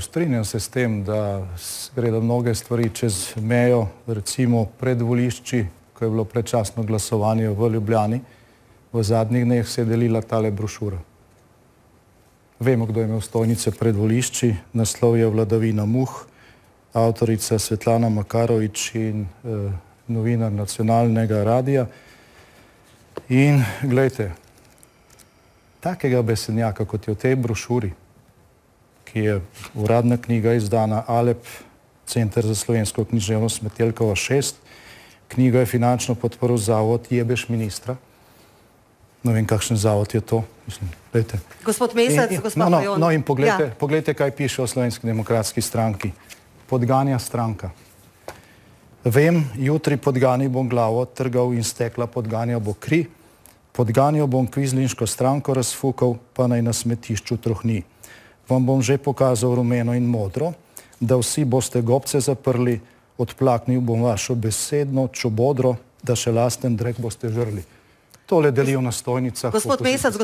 Strinjam se s tem, da gredo mnoge stvari čez mejo, recimo pred volišči, ko je bilo predčasno glasovanje v Ljubljani, v zadnjih dneh se je delila tale brošura. Vemo, kdo je imel stojnice pred volišči, naslov je Vladavina muh, avtorica Svetlana Makarovič in eh, novinar nacionalnega radija. In gledajte, takega besednjaka, kot je v tej brošuri, ki je uradna knjiga izdana Alep, Center za slovensko književnost Metelkova 6, knjigo je finančno podporil zavod Jebeš ministra. Ne vem, kakšen zavod je to. Mislim, gledajte. Gospod Mesec, In- in- gospod no, no, no in poglejte, Ja. poglejte, kaj piše o slovenski demokratski stranki. Podganja stranka. Vem, jutri podgani bom glavo trgal in stekla podganja bo kri, podganjo bom kvizlinško stranko razfukal, pa naj na smetišču trohni. Vam bom že pokazal rumeno in modro, da vsi boste gobce zaprli, odplaknil bom vašo besedno čobodro, da še lasten drek boste žrli. Tole delijo na stojnicah. Gospod Mesec,